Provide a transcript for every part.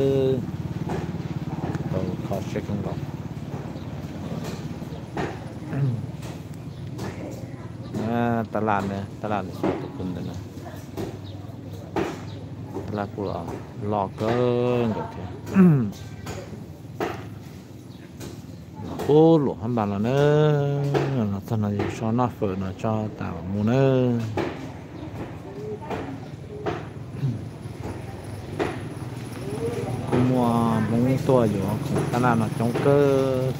Ừ. Khó sẽ không lọc. À, ta nè, ta làm sao tụi nè. Ta làm lọ, lọ cơ ngược thế. Ô lọ hẳn là nè, là ta là cho nó phở nó cho tao mua nè. Cũng mua bốn tua rồi không ta làm nó trong cơ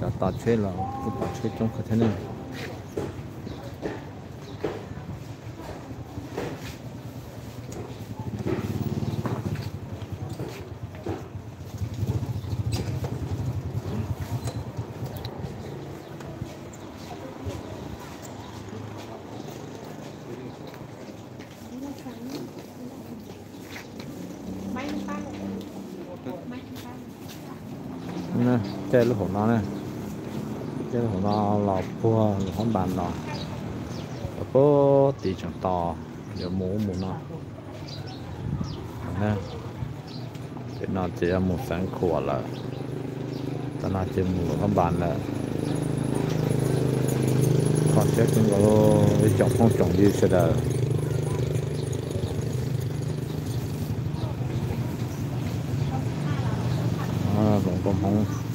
chả tạt chơi là cái tạt chơi trong cái thế này. Nè, chơi lúc hổ nó nè. Chơi lúc hổ nó lò cua lúc hón bàn lò và có tí chẳng to giờ mũ mũ nó nè thì nó chỉ là một sáng khổ là ta nó chỉ mũ hón bàn là còn chắc cũng có cái trọng không trọng gì sẽ là à, cũng có không